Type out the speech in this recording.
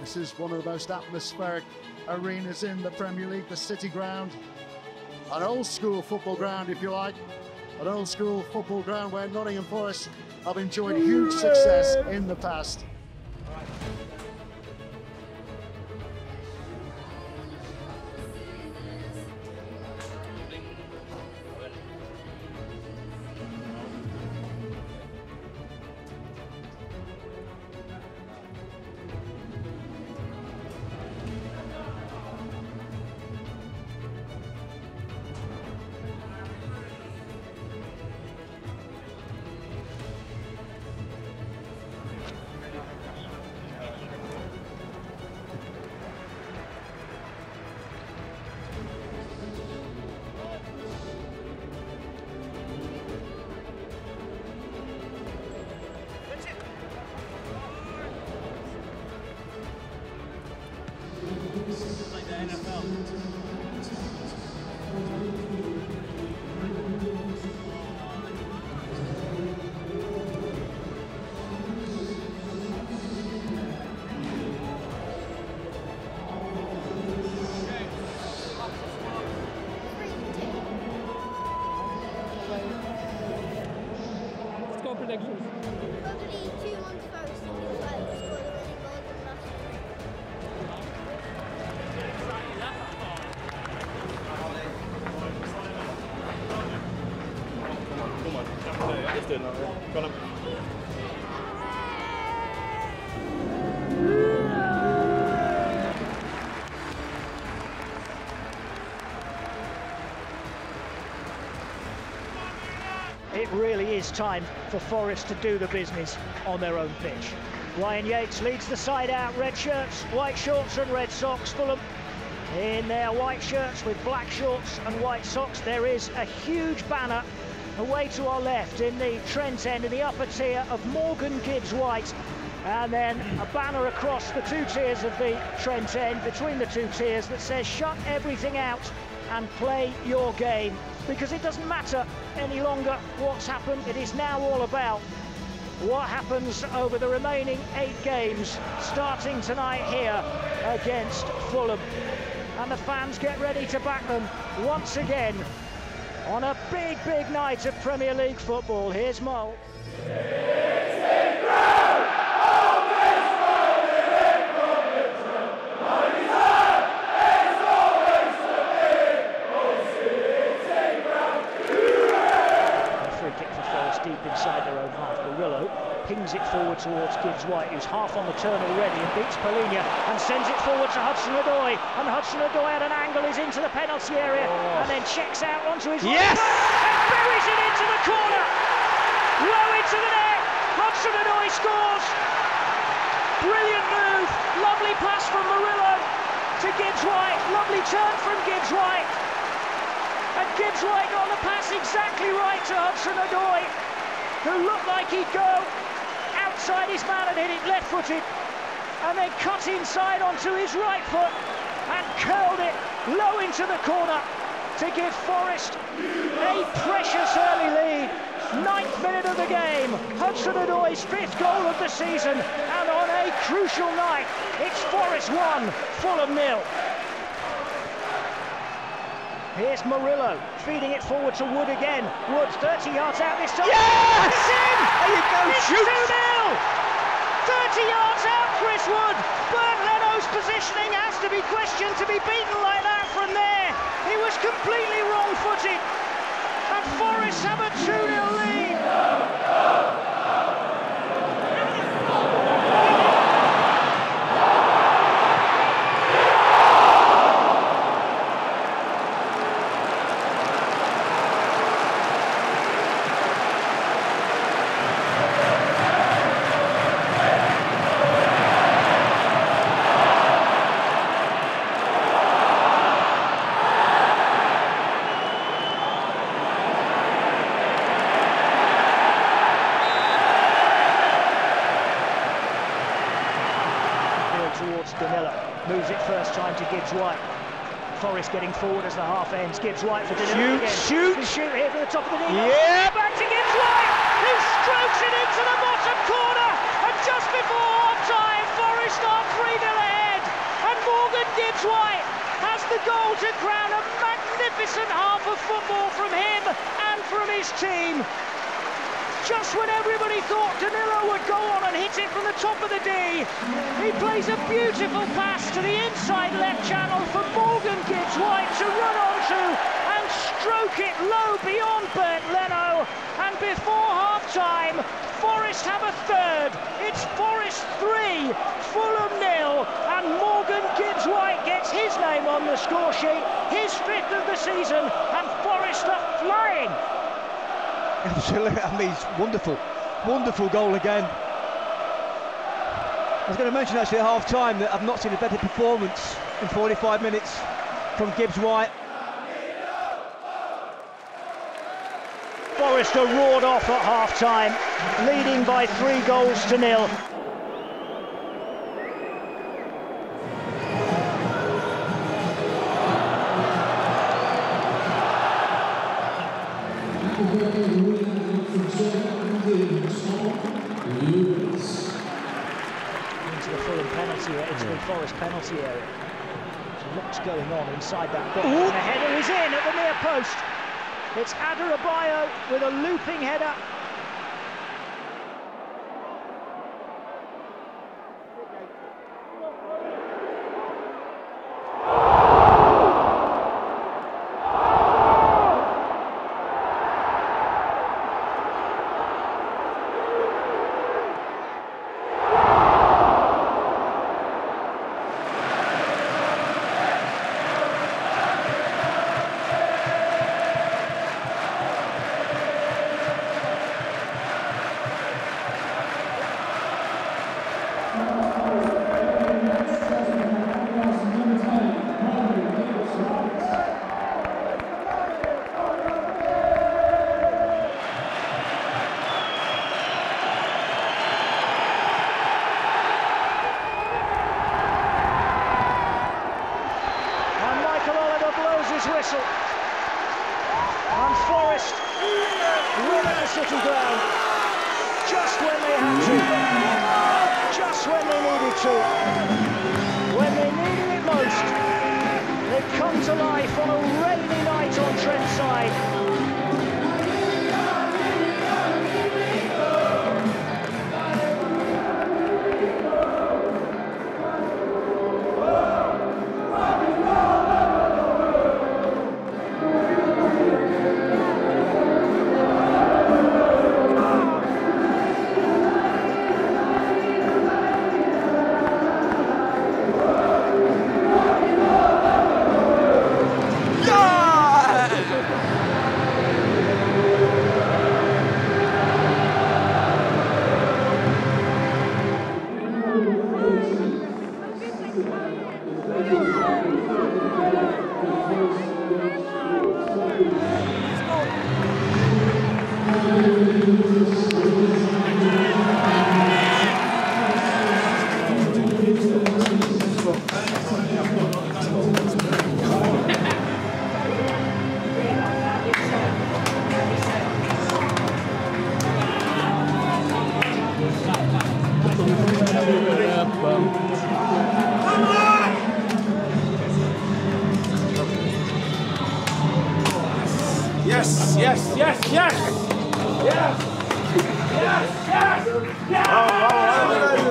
This is one of the most atmospheric arenas in the Premier League, the City Ground. An old school football ground, if you like. An old school football ground where Nottingham Forest have enjoyed huge success in the past. Predictions. Probably two months first, and it was like we scored the winning goal from last year. It time for Forest to do the business on their own pitch. Ryan Yates leads the side out, red shirts, white shorts and red socks. Fulham in their white shirts with black shorts and white socks. There is a huge banner away to our left in the Trent end in the upper tier of Morgan Gibbs White. And then a banner across the two tiers of the Trent end, between the two tiers, that says shut everything out and play your game. Because it doesn't matter any longer what's happened, it is now all about what happens over the remaining eight games, starting tonight here against Fulham. And the fans get ready to back them once again on a big, big night of Premier League football. Here's Mo. A free kick for Forest deep inside their own half. Murillo pings it forward towards Gibbs White, who's half on the turn already and beats Palhinha and sends it forward to Hudson Odoi. And Hudson Odoi at an angle is into the penalty area oh. and then checks out onto his Yes! right and buries it into the corner. Low into the net. Hudson Odoi scores. Brilliant move. Lovely pass from Murillo to Gibbs White. Lovely turn from Gibbs White. And Gibbs White got the pass exactly right to Hudson Odoi, who looked like he'd go outside his man and hit it left footed, and then cut inside onto his right foot and curled it low into the corner to give Forest a precious early lead. Ninth minute of the game, Hudson Odoi's fifth goal of the season, and on a crucial night, it's Forest 1, Fulham nil. Here's Murillo feeding it forward to Wood again. Wood 30 yards out this time. Yes! It's in! There you go, It's shoot! 2 0! 30 yards out, Chris Wood. Bernd Leno's positioning has to be questioned to be beaten like that from there. He was completely wrong footed. And Forest have a 2 0 lead. Forest getting forward as the half ends. Gibbs White for Danilo shoot, again. Shoot, shoot here for the top of the knee. Yeah, back to Gibbs White, who strokes it into the bottom corner. And just before half time, Forest are 3 0 ahead. And Morgan Gibbs White has the goal to crown a magnificent half of football from him and from his team. Just when everybody thought Danilo would go on and hit it from the top of the D, he plays a beautiful pass to the inside left channel for Morgan Gibbs White to run onto and stroke it low beyond Bernd Leno. And before half time, Forest have a third. It's Forest three, Fulham nil, and Morgan Gibbs White gets his name on the score sheet, his fifth of the season, and Forest are flying. Absolutely, I mean, it's wonderful, wonderful goal again. I was going to mention actually at half time that I've not seen a better performance in 45 minutes from Gibbs White. Forest are roared off at half time, leading by three goals to nil. Penalty area, into the Forest penalty area. So lots going on inside that box. And the header is in at the near post. It's Adarabioyo with a looping header. Just when they had to. Just when they needed to. When they needed it most. They come to life on a rainy night on Trent side. Yes, yes, yes, yes. Yes. Yes, yes, yes. Oh, oh, oh.